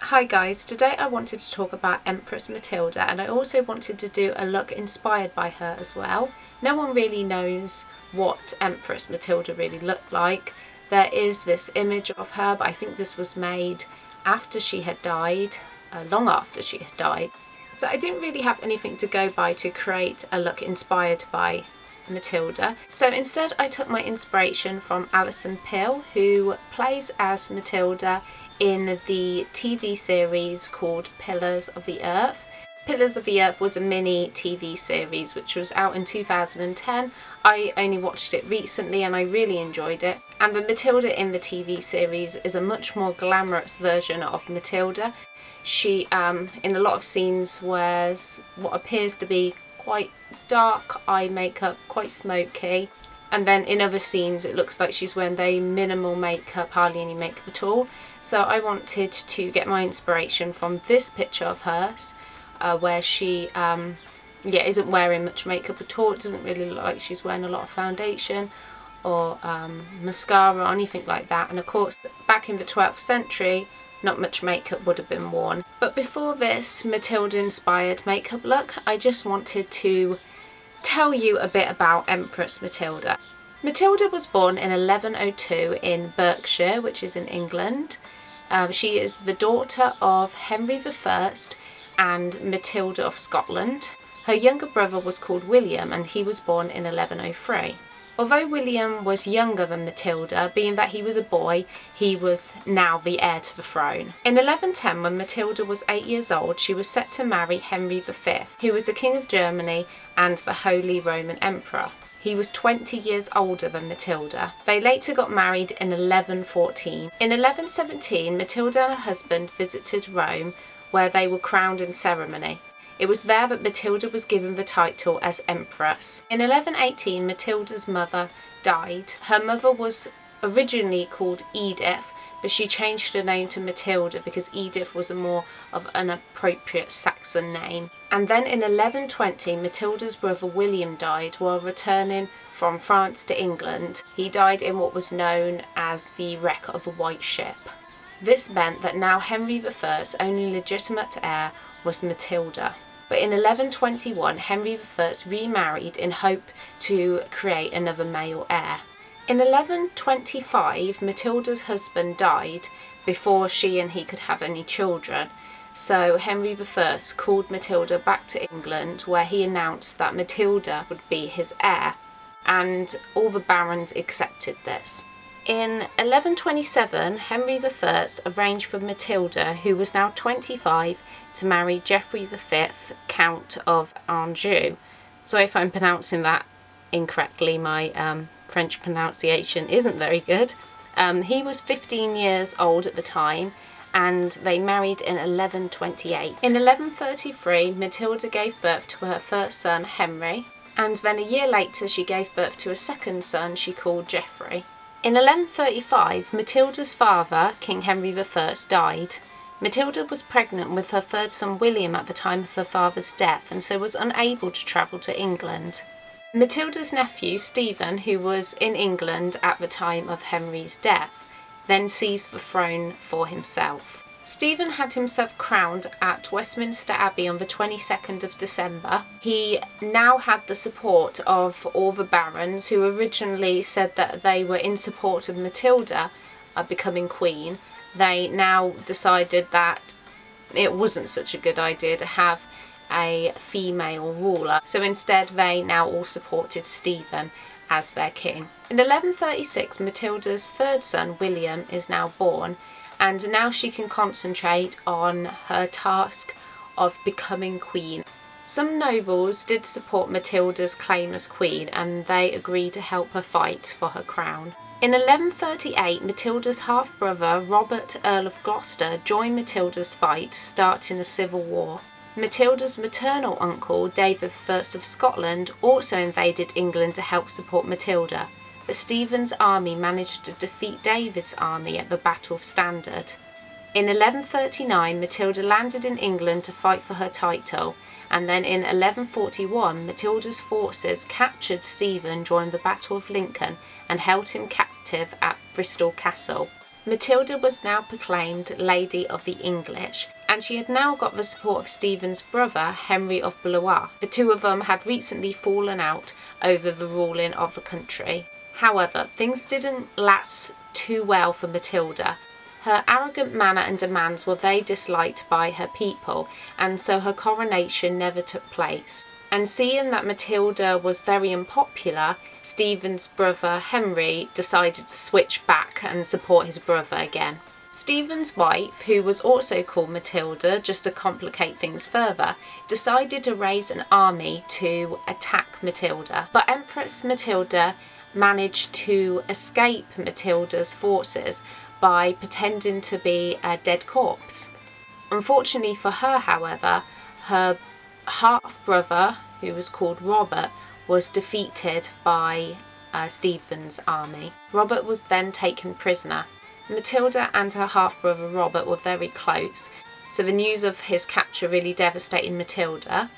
Hi guys, today I wanted to talk about Empress Matilda and I also wanted to do a look inspired by her as well. No one really knows what Empress Matilda really looked like. There is this image of her but I think this was made after she had died, uh, long after she had died. So I didn't really have anything to go by to create a look inspired by Matilda. So instead I took my inspiration from Alison Pill who plays as Matilda in the TV series called Pillars of the Earth. Pillars of the Earth was a mini TV series which was out in 2010. I only watched it recently and I really enjoyed it. And the Matilda in the TV series is a much more glamorous version of Matilda. She, um, in a lot of scenes, wears what appears to be quite dark eye makeup, quite smoky. And then in other scenes it looks like she's wearing very minimal makeup, hardly any makeup at all. So I wanted to get my inspiration from this picture of hers uh, where she um, yeah, isn't wearing much makeup at all. It doesn't really look like she's wearing a lot of foundation or um, mascara or anything like that. And of course, back in the 12th century, not much makeup would have been worn. But before this Matilda inspired makeup look, I just wanted to tell you a bit about Empress Matilda. Matilda was born in 1102 in Berkshire, which is in England. Um, she is the daughter of Henry I and Matilda of Scotland. Her younger brother was called William and he was born in 1103. Although William was younger than Matilda, being that he was a boy, he was now the heir to the throne. In 1110, when Matilda was eight years old, she was set to marry Henry V, who was the King of Germany and the Holy Roman Emperor. He was 20 years older than Matilda. They later got married in 1114. In 1117, Matilda and her husband visited Rome, where they were crowned in ceremony. It was there that Matilda was given the title as Empress. In 1118, Matilda's mother died. Her mother was originally called Edith, but she changed her name to Matilda because Edith was a more of an appropriate Saxon name. And then in 1120, Matilda's brother William died while returning from France to England. He died in what was known as the wreck of a white ship. This meant that now Henry I's only legitimate heir was Matilda but in 1121 Henry I remarried in hope to create another male heir. In 1125 Matilda's husband died before she and he could have any children, so Henry I called Matilda back to England where he announced that Matilda would be his heir, and all the barons accepted this. In 1127, Henry I arranged for Matilda, who was now 25, to marry Geoffrey V, Count of Anjou. So if I'm pronouncing that incorrectly, my um, French pronunciation isn't very good. Um, he was 15 years old at the time and they married in 1128. In 1133, Matilda gave birth to her first son, Henry, and then a year later she gave birth to a second son she called Geoffrey. In 1135, Matilda's father, King Henry I, died, Matilda was pregnant with her third son William at the time of her father's death and so was unable to travel to England. Matilda's nephew Stephen, who was in England at the time of Henry's death, then seized the throne for himself. Stephen had himself crowned at Westminster Abbey on the 22nd of December. He now had the support of all the barons who originally said that they were in support of Matilda uh, becoming queen they now decided that it wasn't such a good idea to have a female ruler. So instead they now all supported Stephen as their king. In 1136 Matilda's third son William is now born and now she can concentrate on her task of becoming queen. Some nobles did support Matilda's claim as queen and they agreed to help her fight for her crown. In 1138, Matilda's half-brother, Robert Earl of Gloucester, joined Matilda's fight, starting a civil war. Matilda's maternal uncle, David I of Scotland, also invaded England to help support Matilda, Stephen's army managed to defeat David's army at the Battle of Standard. In 1139, Matilda landed in England to fight for her title, and then in 1141, Matilda's forces captured Stephen during the Battle of Lincoln and held him captive at Bristol Castle. Matilda was now proclaimed Lady of the English, and she had now got the support of Stephen's brother, Henry of Blois. The two of them had recently fallen out over the ruling of the country. However, things didn't last too well for Matilda. Her arrogant manner and demands were very disliked by her people, and so her coronation never took place. And seeing that Matilda was very unpopular, Stephen's brother Henry decided to switch back and support his brother again. Stephen's wife, who was also called Matilda, just to complicate things further, decided to raise an army to attack Matilda. But Empress Matilda managed to escape Matilda's forces by pretending to be a dead corpse. Unfortunately for her, however, her half brother, who was called Robert, was defeated by uh, Stephen's army. Robert was then taken prisoner. Matilda and her half brother Robert were very close, so the news of his capture really devastated Matilda.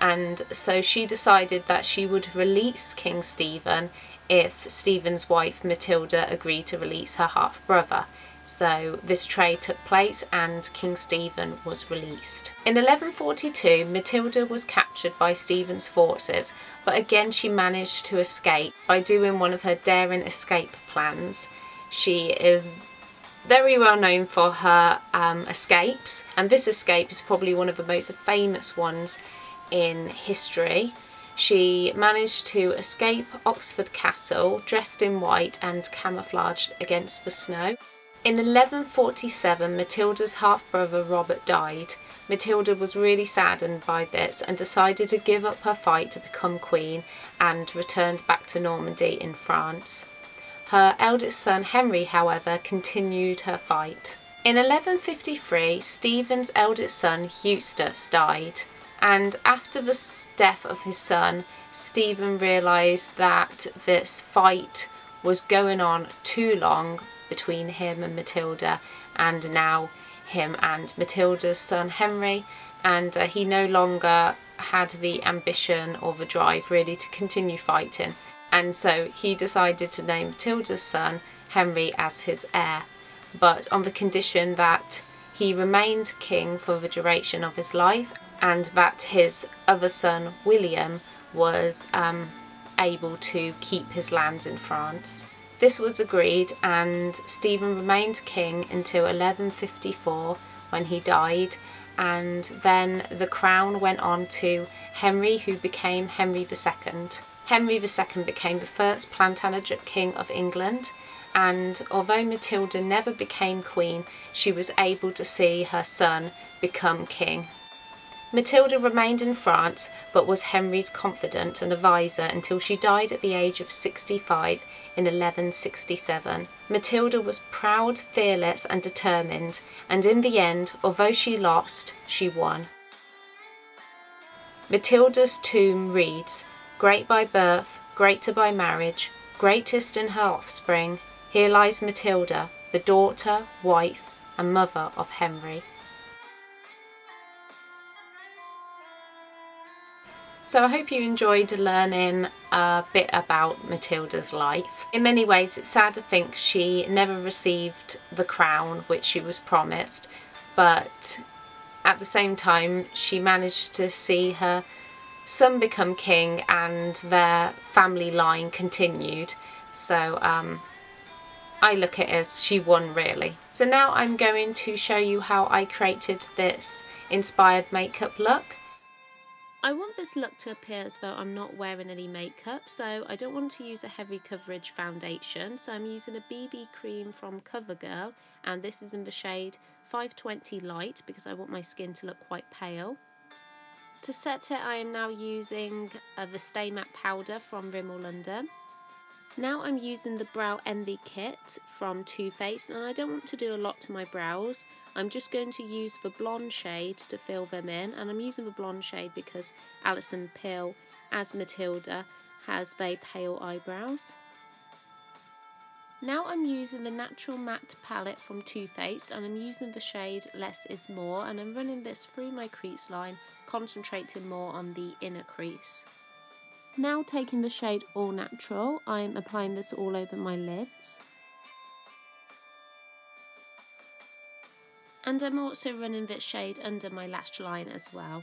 And so she decided that she would release King Stephen if Stephen's wife Matilda agreed to release her half brother. So this trade took place and King Stephen was released. In 1142 Matilda was captured by Stephen's forces but again she managed to escape by doing one of her daring escape plans. She is very well known for her um, escapes and this escape is probably one of the most famous ones in history. She managed to escape Oxford Castle dressed in white and camouflaged against the snow. In 1147 Matilda's half-brother Robert died. Matilda was really saddened by this and decided to give up her fight to become queen and returned back to Normandy in France. Her eldest son Henry, however, continued her fight. In 1153, Stephen's eldest son Eustace died and after the death of his son Stephen realised that this fight was going on too long between him and Matilda and now him and Matilda's son Henry. And uh, he no longer had the ambition or the drive really to continue fighting. And so he decided to name Matilda's son Henry as his heir. But on the condition that he remained king for the duration of his life and that his other son William was um, able to keep his lands in France. This was agreed and Stephen remained king until 1154 when he died and then the crown went on to Henry who became Henry II. Henry II became the first Plantagenet king of England and although Matilda never became queen she was able to see her son become king. Matilda remained in France but was Henry's confidant and advisor until she died at the age of 65 in 1167. Matilda was proud, fearless and determined and in the end, although she lost, she won. Matilda's tomb reads, Great by birth, greater by marriage, greatest in her offspring, here lies Matilda, the daughter, wife and mother of Henry. So I hope you enjoyed learning a bit about Matilda's life. In many ways it's sad to think she never received the crown which she was promised but at the same time she managed to see her son become king and their family line continued so um, I look at it as she won really. So now I'm going to show you how I created this inspired makeup look. I want this look to appear as though I'm not wearing any makeup, so I don't want to use a heavy coverage foundation, so I'm using a BB cream from CoverGirl, and this is in the shade 520 Light because I want my skin to look quite pale. To set it, I am now using uh, the Stay Matte powder from Rimmel London. Now I'm using the Brow Envy kit from Too Faced, and I don't want to do a lot to my brows, I'm just going to use the blonde shade to fill them in and I'm using the blonde shade because Alison Pill as Matilda has very pale eyebrows. Now I'm using the Natural Matte palette from Too Faced and I'm using the shade Less is More and I'm running this through my crease line concentrating more on the inner crease. Now taking the shade All Natural, I'm applying this all over my lids. And I'm also running this shade under my lash line as well.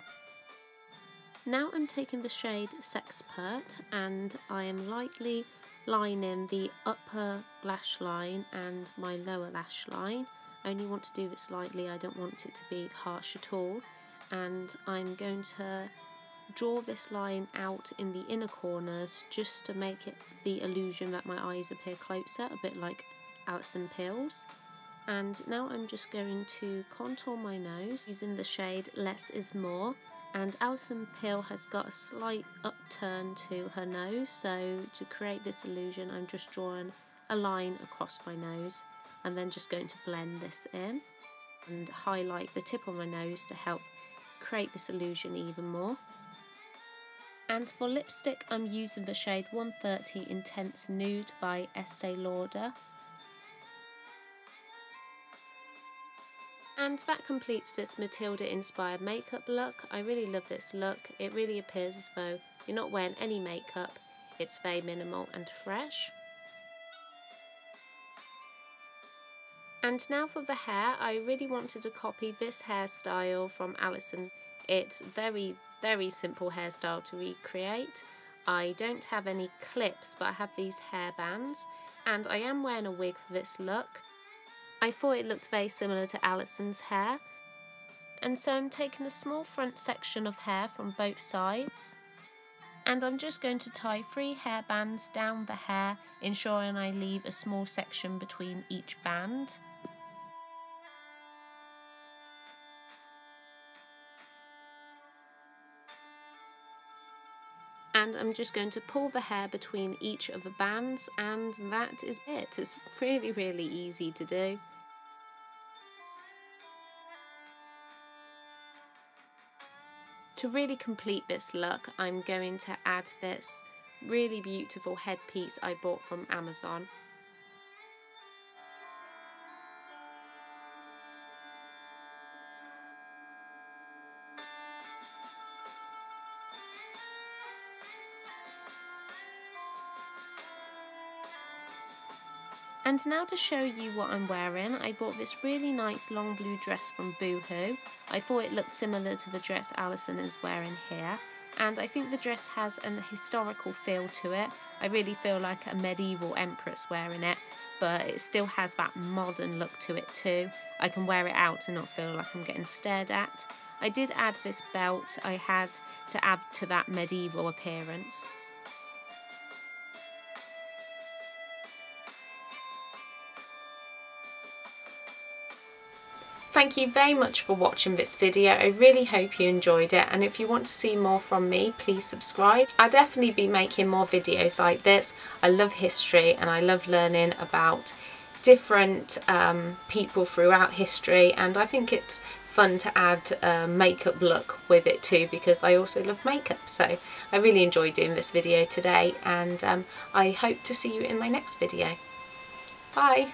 Now I'm taking the shade Sexpert and I am lightly lining the upper lash line and my lower lash line. I only want to do this lightly, I don't want it to be harsh at all. And I'm going to draw this line out in the inner corners just to make it the illusion that my eyes appear closer, a bit like Alison Peel's. And now I'm just going to contour my nose using the shade Less is More. And Alison Peel has got a slight upturn to her nose, so to create this illusion I'm just drawing a line across my nose and then just going to blend this in and highlight the tip of my nose to help create this illusion even more. And for lipstick I'm using the shade 130 Intense Nude by Estee Lauder. And that completes this Matilda inspired makeup look. I really love this look. It really appears as though you're not wearing any makeup. It's very minimal and fresh. And now for the hair, I really wanted to copy this hairstyle from Alison. It's very very simple hairstyle to recreate. I don't have any clips but I have these hair bands and I am wearing a wig for this look. I thought it looked very similar to Alison's hair and so I'm taking a small front section of hair from both sides and I'm just going to tie three hair bands down the hair ensuring I leave a small section between each band. And I'm just going to pull the hair between each of the bands and that is it. It's really really easy to do. To really complete this look I'm going to add this really beautiful headpiece I bought from Amazon. And now to show you what I'm wearing, I bought this really nice long blue dress from Boohoo. I thought it looked similar to the dress Alison is wearing here. And I think the dress has an historical feel to it. I really feel like a medieval empress wearing it, but it still has that modern look to it too. I can wear it out and not feel like I'm getting stared at. I did add this belt I had to add to that medieval appearance. Thank you very much for watching this video. I really hope you enjoyed it and if you want to see more from me please subscribe. I'll definitely be making more videos like this. I love history and I love learning about different um, people throughout history and I think it's fun to add a makeup look with it too because I also love makeup so I really enjoyed doing this video today and um, I hope to see you in my next video. Bye!